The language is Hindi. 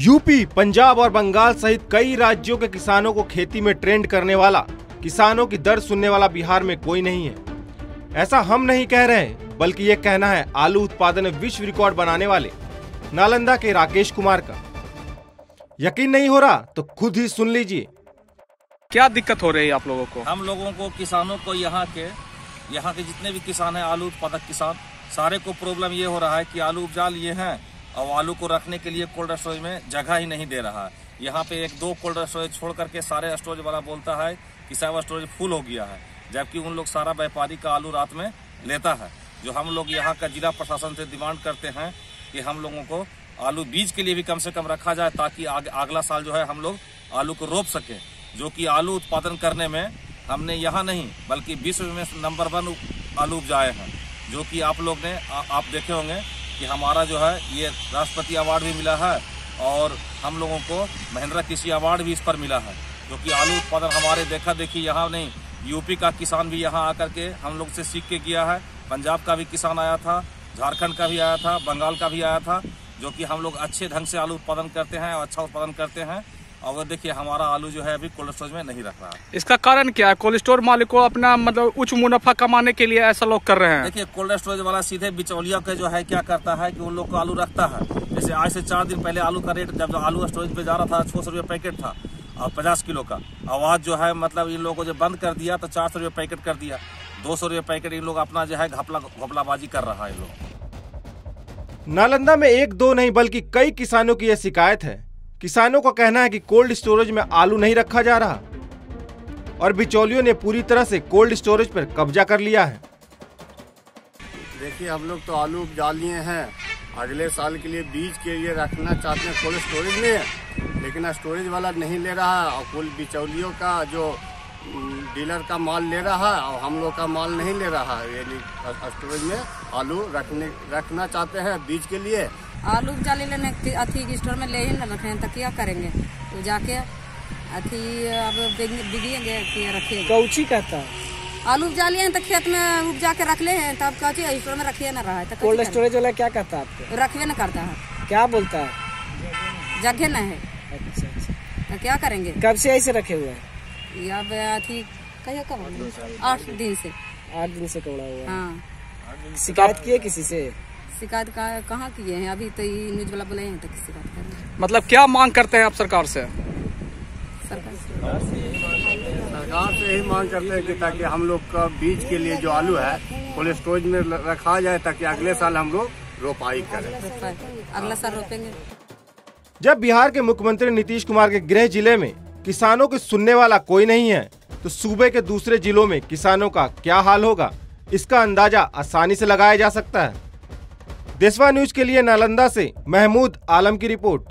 यूपी पंजाब और बंगाल सहित कई राज्यों के किसानों को खेती में ट्रेंड करने वाला किसानों की दर्द सुनने वाला बिहार में कोई नहीं है। ऐसा हम नहीं कह रहे हैं बल्कि ये कहना है आलू उत्पादन में विश्व रिकॉर्ड बनाने वाले नालंदा के राकेश कुमार का। यकीन नहीं हो रहा? तो खुद ही सुन लीजिए। क्या दिक्कत हो रही है आप लोगों को? हम लोगों को किसानों को यहाँ के यहाँ के जितने भी किसान हैं आलू उत्पादक किसान सारे को प्रॉब्लम ये हो रहा है कि आलू उपजा लिए हैं और आलू को रखने के लिए कोल्ड स्टोरेज में जगह ही नहीं दे रहा है। यहाँ पे एक दो कोल्ड स्टोरेज छोड़ करके सारे स्टोरेज वाला बोलता है कि सब स्टोरेज फुल हो गया है जबकि उन लोग सारा व्यापारी का आलू रात में लेता है। जो हम लोग यहाँ का जिला प्रशासन से डिमांड करते हैं कि हम लोगों को आलू बीज के लिए भी कम से कम रखा जाए ताकि अगला साल जो है हम लोग आलू को रोप सकें। जो कि आलू उत्पादन करने में हमने यहाँ नहीं बल्कि विश्व में नंबर वन आलू उपजाए हैं। जो कि आप लोग ने आ, आप देखे होंगे कि हमारा जो है, ये राष्ट्रपति अवार्ड भी मिला है और हम लोगों को महिंद्रा कृषि अवार्ड भी इस पर मिला है, जो कि आलू उत्पादन हमारे देखा देखी यहाँ नहीं यूपी का किसान भी यहाँ आकर के हम लोग से सीख के गया है। पंजाब का भी किसान आया था, झारखंड का भी आया था, बंगाल का भी आया था, जो कि हम लोग अच्छे ढंग से आलू उत्पादन करते हैं और अच्छा उत्पादन करते हैं। और देखिए हमारा आलू जो है अभी कोल्ड स्टोरेज में नहीं रख रहा। है इसका कारण क्या है? कोल्ड स्टोर मालिक को अपना मतलब उच्च मुनाफा कमाने के लिए ऐसा लोग कर रहे हैं। देखिए कोल्ड स्टोरेज वाला सीधे बिचौलिया के जो है क्या करता है कि उन लोग को आलू रखता है। जैसे आज से चार दिन पहले आलू का रेट जब आलू स्टोरेज पे जा रहा था छह सौ रुपये पैकेट था और पचास किलो का। आवाज़ जो है मतलब इन लोगों को जब बंद कर दिया तो चार सौ रुपये पैकेट कर दिया। दो सौ रुपये पैकेट इन लोग अपना जो है घपला घपलाबाजी कर रहा है इन लोग। नालंदा में एक दो नहीं बल्कि कई किसानों की यह शिकायत है। किसानों का कहना है कि कोल्ड स्टोरेज में आलू नहीं रखा जा रहा और बिचौलियों ने पूरी तरह से कोल्ड स्टोरेज पर कब्जा कर लिया है। देखिए, हम लोग तो आलू उपजा लिए हैं। अगले साल के लिए बीज के लिए रखना चाहते हैं, कोल्ड स्टोरेज में। लेकिन स्टोरेज वाला नहीं ले रहा और कुल बिचौलियों का जो डीलर का माल ले रहा है और हम लोग का माल नहीं ले रहा है। यानी स्टोरेज में आलू रखने, रखना चाहते हैं बीज के लिए। आलू उपजा ले लेने अथी स्टोर में ले ही न रखे तो क्या करेंगे? वो जाके अथी अब बिगेंगे रखेंगे। कौची कहता है? आलू उपजा लिए हैं तो खेत में उपजा के रख ले हैं तब कहती स्टोर में रखिए न रहा है तो कोल्ड स्टोरेज वाला क्या कहता है आपको? रखवे न करता है। क्या बोलता है? जगह न है। अच्छा अच्छा। तो क्या करेंगे? कब से ऐसे रखे हुए हैं? अब अथी कहियो कब आठ दिन से। आठ दिन से कौड़ा हुआ है। हाँ। शिकायत किए किसी से? शिकायत का- कहाँ किए हैं? अभी तो ये न्यूज़ वाला बोले हैं तो शिकायत कर मतलब क्या मांग करते हैं आप सरकार से? सरकार से। सरकार से यही मांग करते हैं कि ताकि हम लोग का बीज के लिए जो आलू है कोल्ड स्टोरेज में रखा जाए ताकि अगले साल हम लोग रोपाई करें। अगला साल रोपेंगे। जब बिहार के मुख्यमंत्री नीतीश कुमार के गृह ज़िले में किसानों की सुनने वाला कोई नहीं है तो सूबे के दूसरे जिलों में किसानों का क्या हाल होगा इसका अंदाज़ा आसानी से लगाया जा सकता है। देशवा न्यूज़ के लिए नालंदा से महमूद आलम की रिपोर्ट।